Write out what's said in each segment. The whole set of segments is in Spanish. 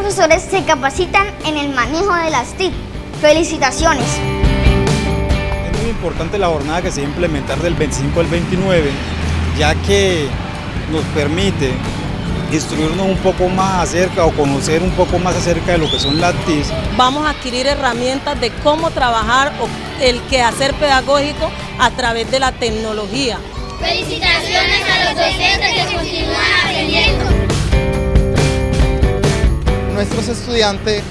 profesores se capacitan en el manejo de las TIC. ¡Felicitaciones! Es muy importante la jornada que se va a implementar del 25 al 29, ya que nos permite instruirnos un poco más acerca o conocer un poco más acerca de lo que son las TIC. Vamos a adquirir herramientas de cómo trabajar o el quehacer pedagógico a través de la tecnología. Felicitaciones a los docentes que Nuestros estudiantes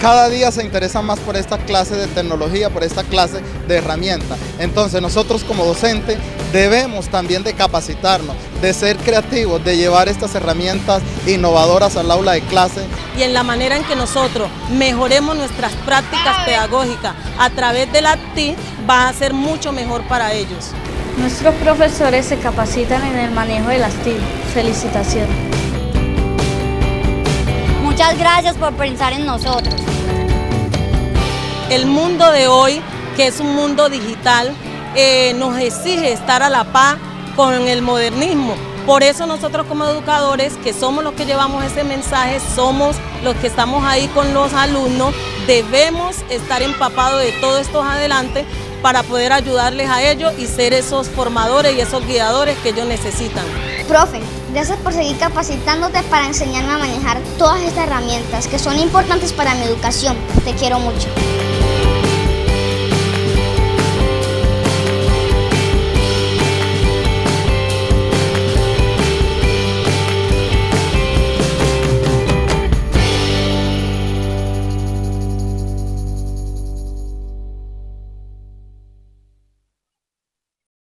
cada día se interesan más por esta clase de tecnología, por esta clase de herramientas. Entonces nosotros como docentes debemos también de capacitarnos, de ser creativos, de llevar estas herramientas innovadoras al aula de clase. Y en la manera en que nosotros mejoremos nuestras prácticas pedagógicas a través de la TI va a ser mucho mejor para ellos. Nuestros profesores se capacitan en el manejo de las TIC. Felicitaciones. Muchas gracias por pensar en nosotros. El mundo de hoy, que es un mundo digital, eh, nos exige estar a la paz con el modernismo. Por eso nosotros como educadores, que somos los que llevamos ese mensaje, somos los que estamos ahí con los alumnos, debemos estar empapados de todo esto adelante para poder ayudarles a ellos y ser esos formadores y esos guiadores que ellos necesitan. Profe, gracias por seguir capacitándote para enseñarme a manejar todas estas herramientas que son importantes para mi educación. Te quiero mucho.